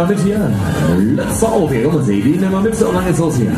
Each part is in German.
mal mit hier. Letzte Aufhebung, sehen die nehmen mit, so lange ist los hier.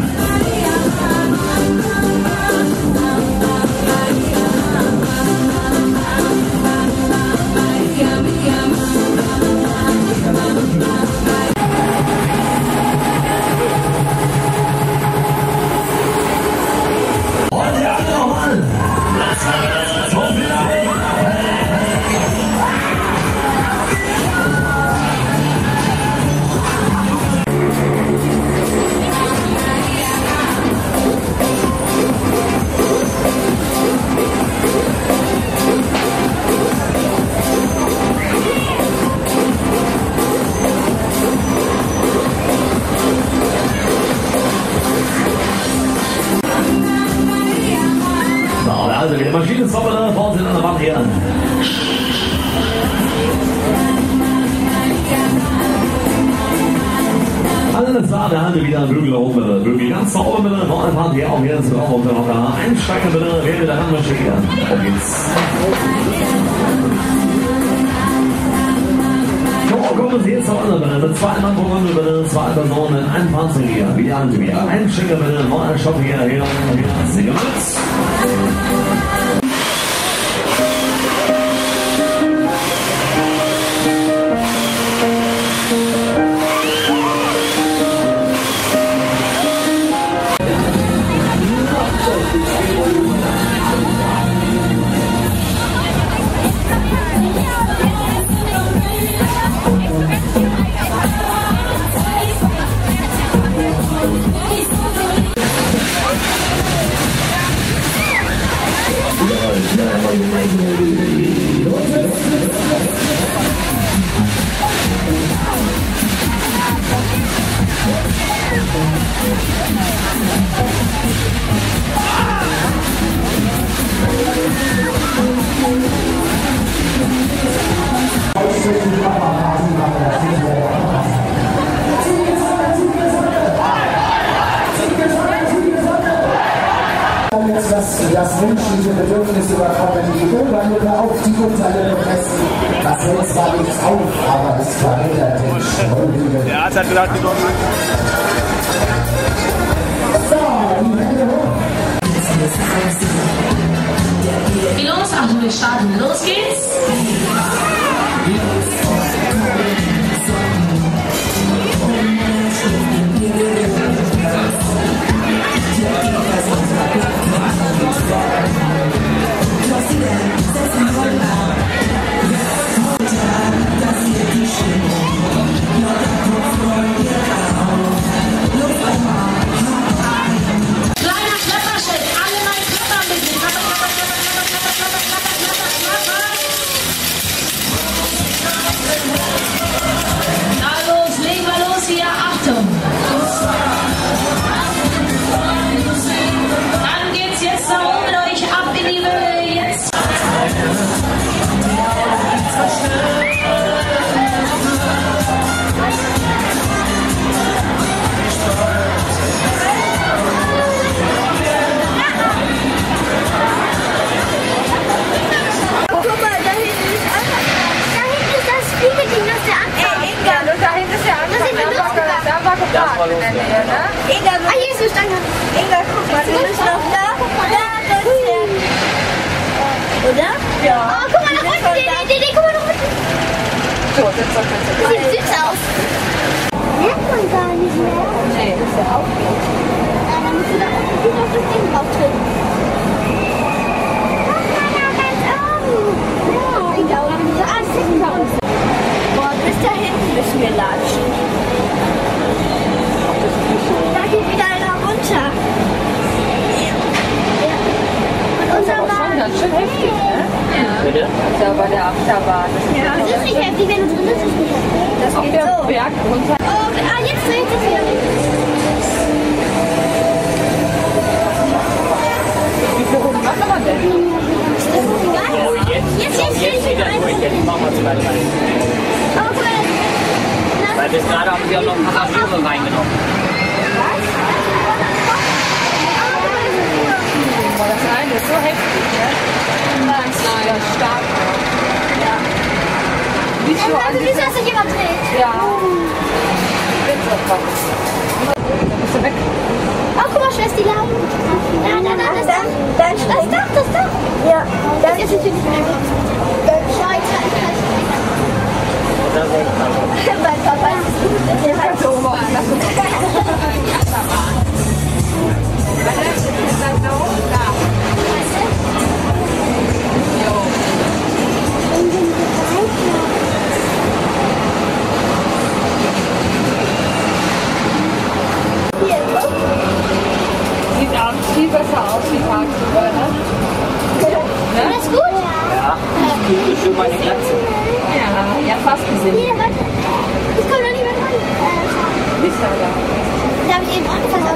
Wieder Bügel oben bitte. Bügel ganz sauber bitte. Vor allem fahren wir auch jetzt drauf und noch da einsteigen bitte. Wer will da ranmarschieren? Auf geht's. So, kommen Sie jetzt noch an bitte. Mit zwei Mann voran bitte. Zwei Personen, ein Panzer hier. Wieder an wieder. Ein Schicker bitte. Noch ein Shop hier. Hier, hier. Single mit. sind und diese Bedürfnisse überkommen die dann wird er auf die Grundseite vergessen. Das hört zwar nicht auf, aber es verhindert den Schuldigen. Ja, es hat gesagt, die Dortmund. So, die Hände hoch. Die Los, also am Starten. Los geht's. Der Nähe, ne? Inga, ah, hier ist Stange. Inga, guck mal, wir müssen noch da. Da, da ist der. Oder? Ja. Oh, guck mal, nach unten, nee, nee, guck mal nach unten. So, jetzt er Das sieht süß aus. Merkt man gar nicht mehr. Nee, das ist ja auch gut. Ja, dann musst du da unten auf das Ding drauf drücken. Guck mal da ganz oben. Ja, ich glaube, diese Art ist hinter uns. Boah, bis da hinten müssen wir latschen. eingenommen. Das eine ist so heftig, ne? Ganz ja, stark. Ja. Wie so also, wie dass sich jemand dreht. Ja. Da bist du weg. Ach, guck mal, Schwester, die Laune. Nein, nein, nein, das Dach. Das Dach, das Dach. Ja. Das ist natürlich ein Dach. Scheiße, やっぱりやっぱり。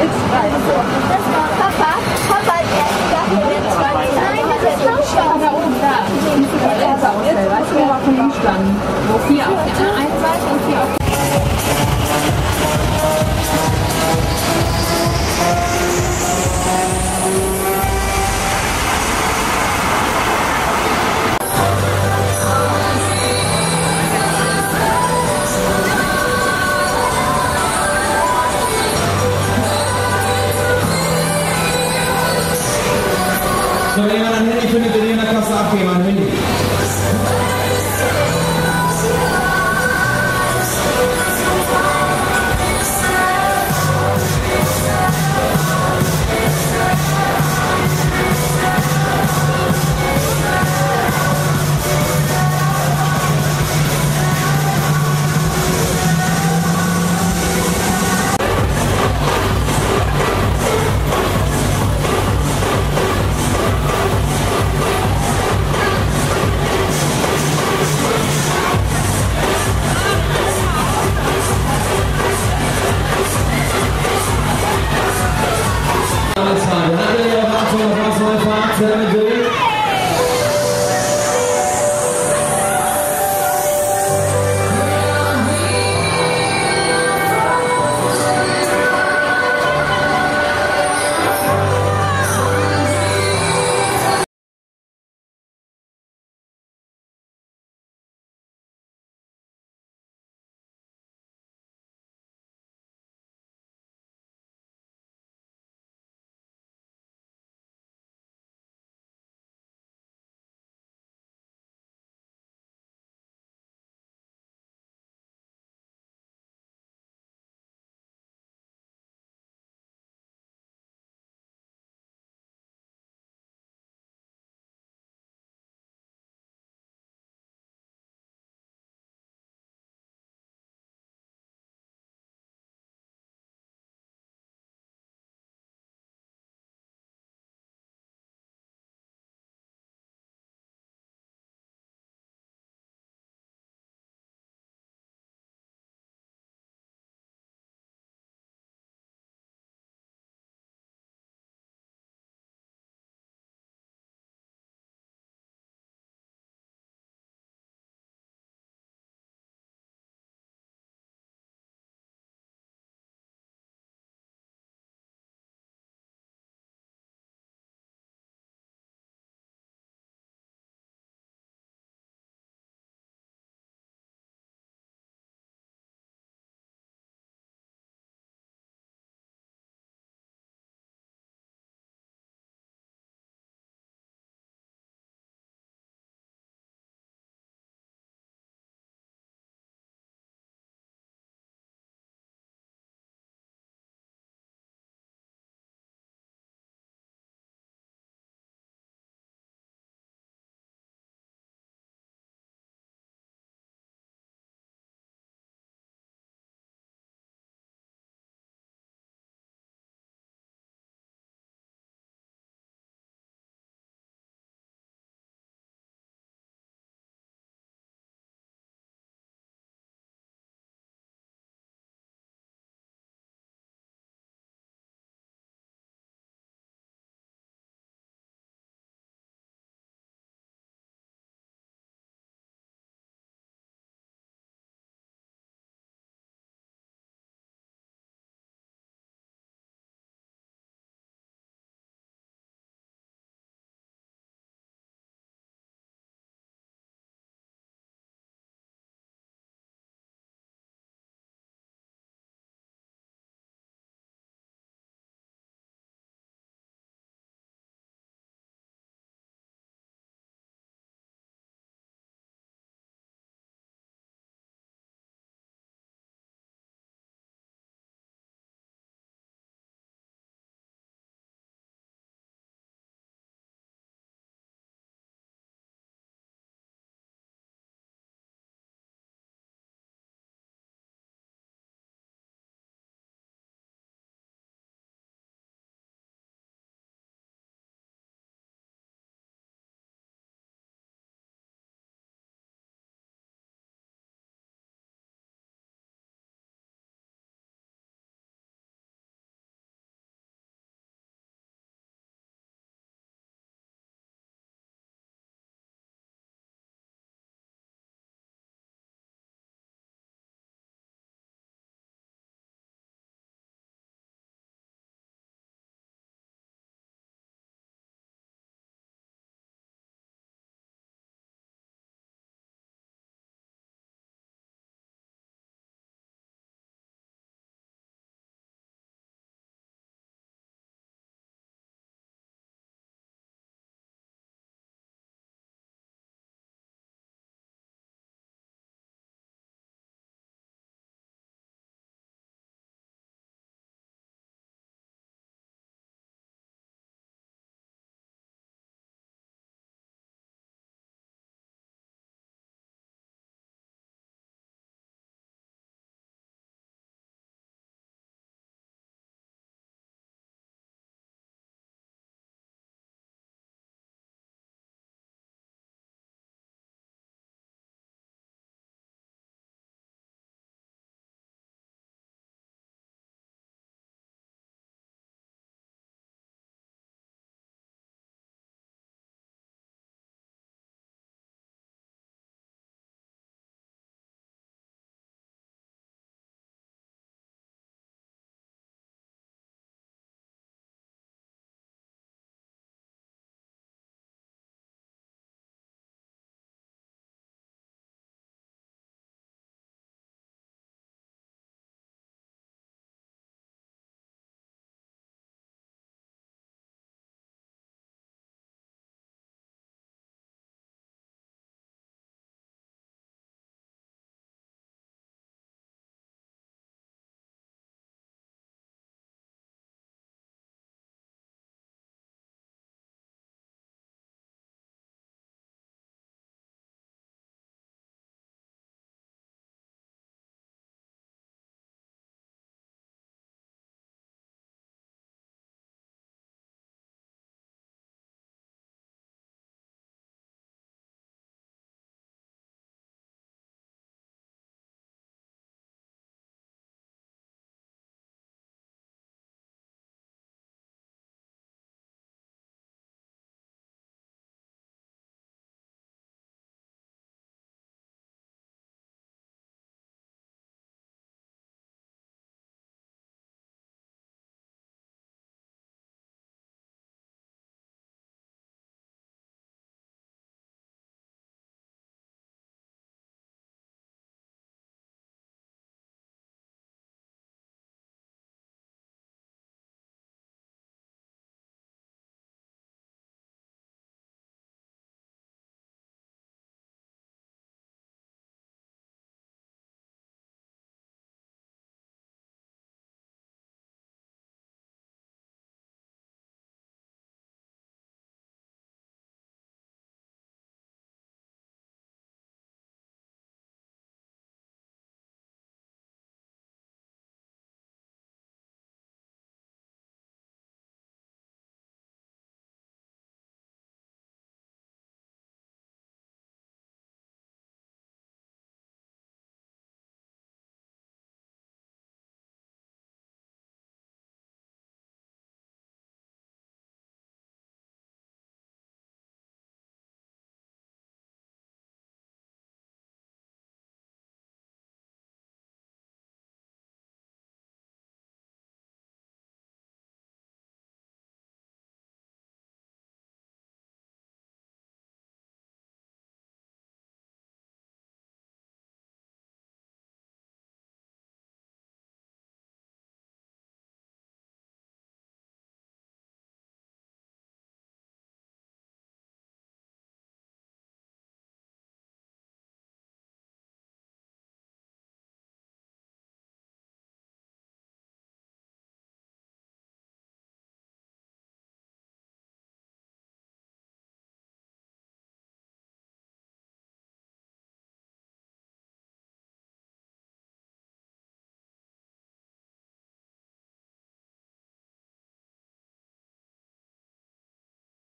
It's fine. That's not. سليمان هني فني تدينا كسر من هني